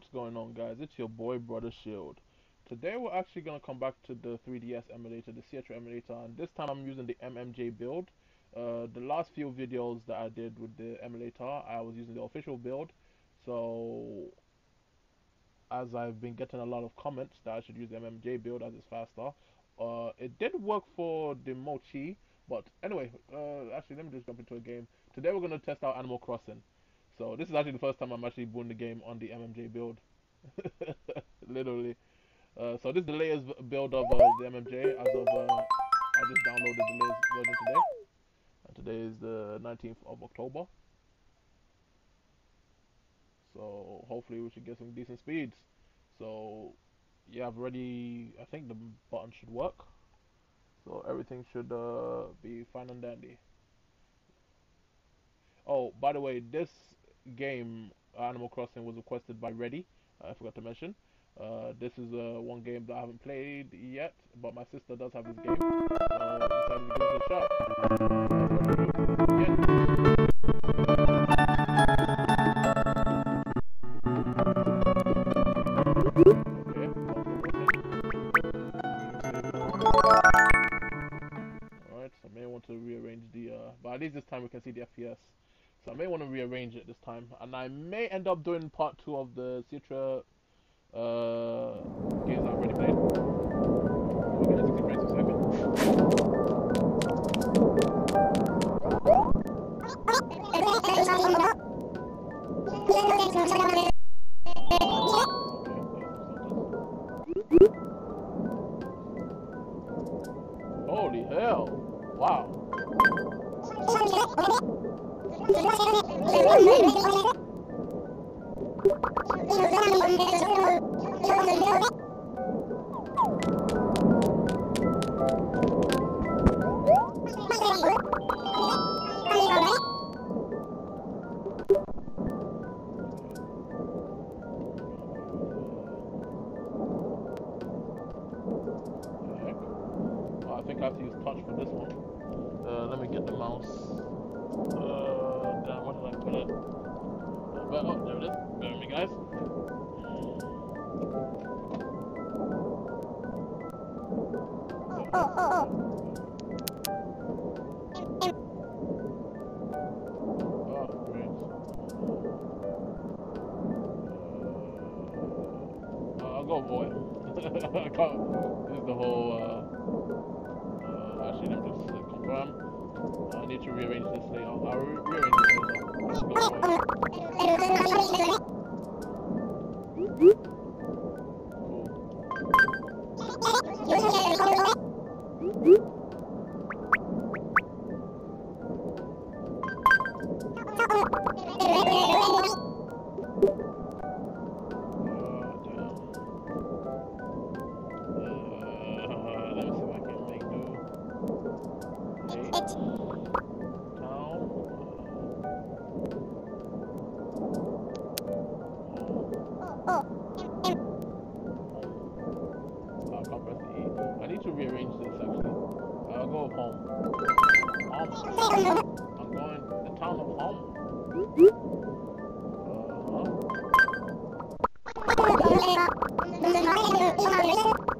what's going on guys? It's your boy Brother Shield. Today we're actually going to come back to the 3DS emulator, the Citra emulator, and this time I'm using the MMJ build. Uh, the last few videos that I did with the emulator, I was using the official build, so as I've been getting a lot of comments that I should use the MMJ build as it's faster, uh, it did work for the Mochi, but anyway, uh, actually let me just jump into a game. Today we're going to test out Animal Crossing. So this is actually the first time I'm actually booting the game on the MMJ build. Literally. Uh, so this is the latest build of uh, the MMJ as of uh, I just downloaded the latest version today. And today is the 19th of October. So hopefully we should get some decent speeds. So yeah, I've already. I think the button should work. So everything should uh, be fine and dandy. Oh, by the way, this game, Animal Crossing, was requested by Ready. I forgot to mention. Uh, this is uh, one game that I haven't played yet, but my sister does have this game, so I decided to give it a shot. Alright, so I may want to rearrange the, uh, but at least this time we can see the FPS. So I may want to rearrange it this time. And I may end up doing part two of the Citra uh, games I've already played. We're getting 60 frames per second. Holy hell! Wow. すいません。Oh, oh, oh. Go boy. I can't. This is the whole. Uh. uh I need to rearrange this layout. どれどれどれどれ? Uh-huh. Yeah.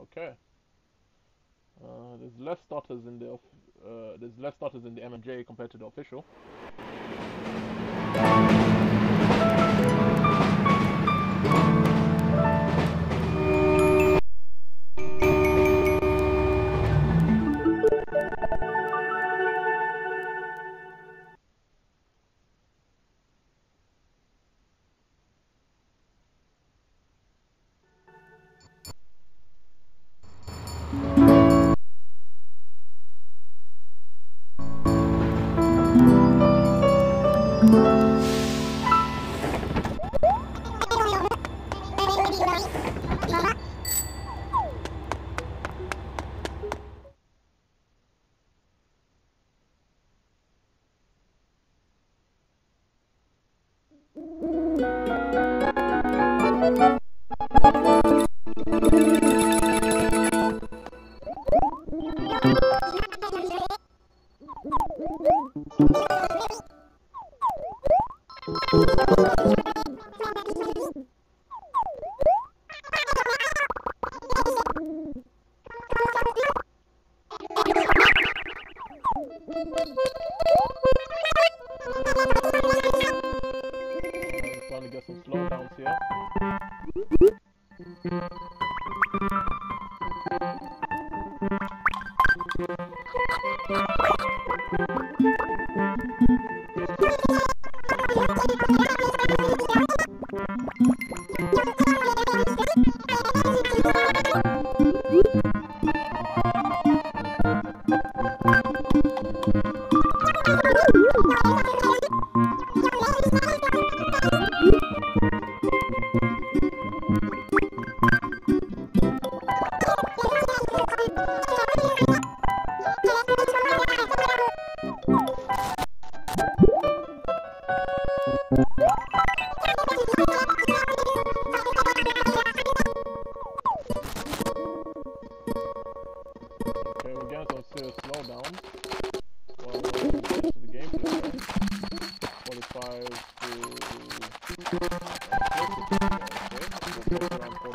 Okay. Uh, there's less starters in the uh, there's less starters in the MMJ compared to the official. Thank you. Okay, we're gonna serious slowdown while we're close to the gameplay. Qualifiers to... Uh,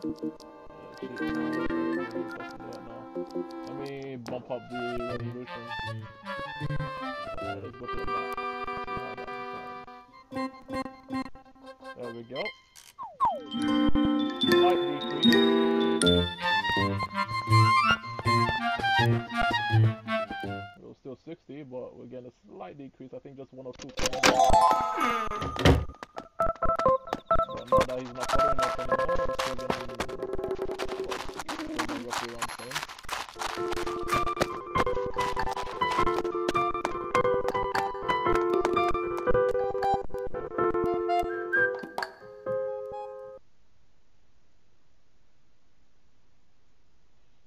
Let me bump up the resolution. There we go. Still 60, but we're getting a slight decrease. I think just one or two. I.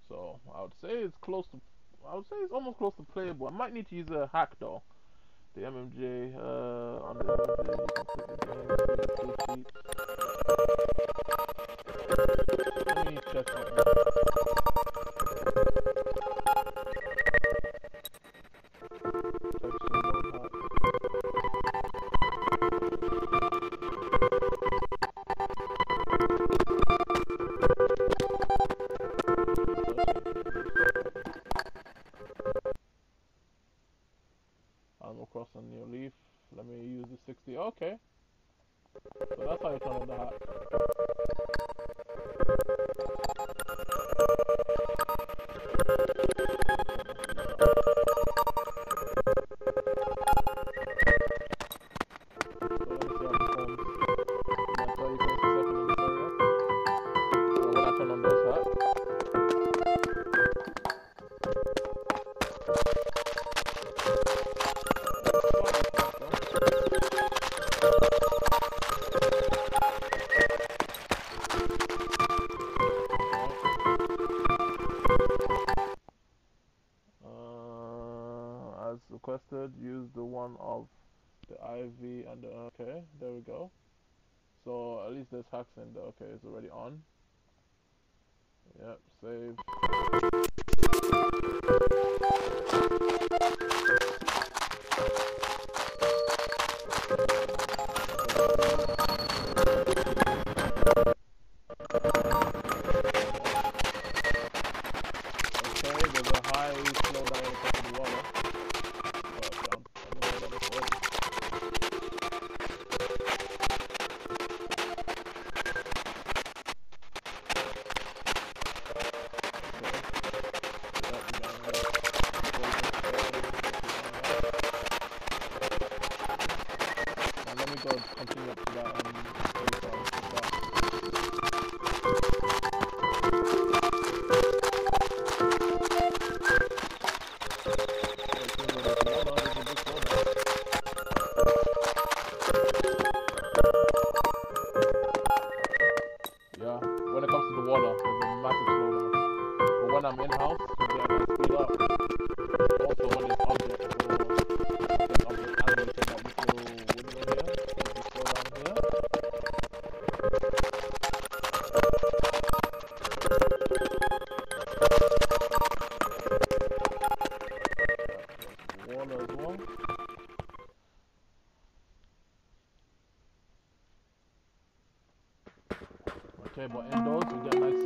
So I would say it's close to I would say it's almost close to playable. I might need to use a hack though the MMJ, uh, on the MMJ, you can the game, the. Let me check. But Indoors. You get nice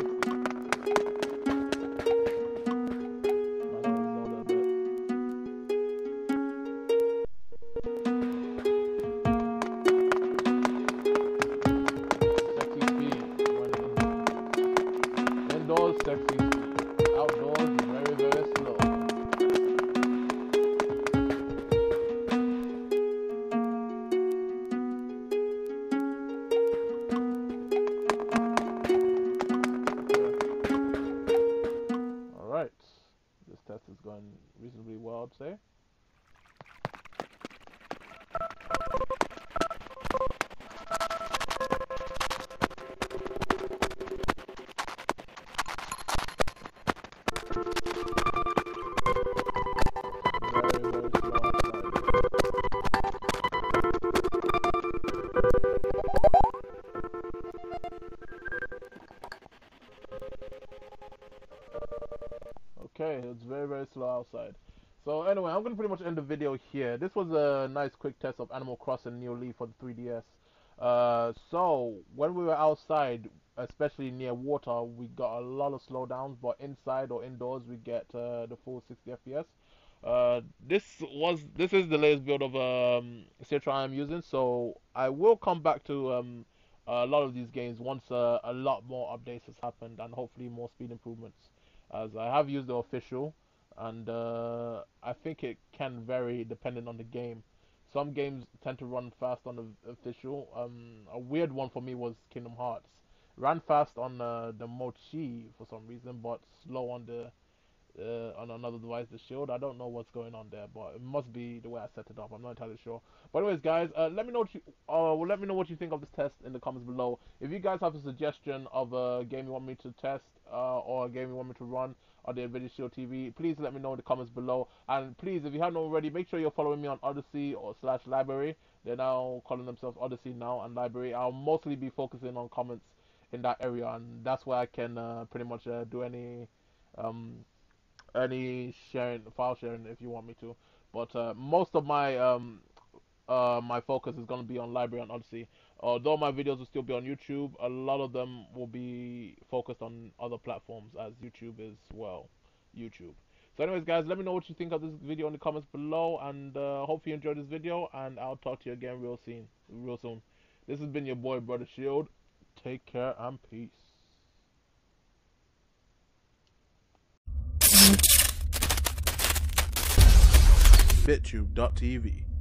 there. Okay, it's very very slow outside. So anyway, I'm gonna pretty much end the video here. This was a nice quick test of Animal Crossing New Leaf for the 3DS. Uh, so when we were outside, especially near water, we got a lot of slowdowns, but inside or indoors we get uh, the full 60 FPS. Uh, this was this is the latest build of um, Citra I'm using, so I will come back to um, a lot of these games once uh, a lot more updates has happened and hopefully more speed improvements. As I have used the official, and uh, I think it can vary depending on the game. Some games tend to run fast on the official. Um, a weird one for me was Kingdom Hearts. Ran fast on uh, the Mochi for some reason, but slow on the uh, on another device, the Shield. I don't know what's going on there, but it must be the way I set it up. I'm not entirely sure. But anyways, guys, uh, let me know what you uh, well, let me know what you think of this test in the comments below. If you guys have a suggestion of a game you want me to test uh, or a game you want me to run on the Nvidia Shield TV, please let me know in the comments below. And please, if you haven't already, make sure you're following me on Odysee or slash LBRY. They're now calling themselves Odysee now and LBRY. I'll mostly be focusing on comments in that area, and that's where I can uh, pretty much uh, do any um, any sharing, file sharing if you want me to. But uh, most of my um, uh, my focus is going to be on LBRY and Odysee. Although my videos will still be on YouTube, a lot of them will be focused on other platforms as YouTube is, well, YouTube. So anyways, guys, let me know what you think of this video in the comments below, and uh, hope you enjoyed this video, and I'll talk to you again real soon. Real soon. This has been your boy, Brother Shield. Take care and peace. BitTube.tv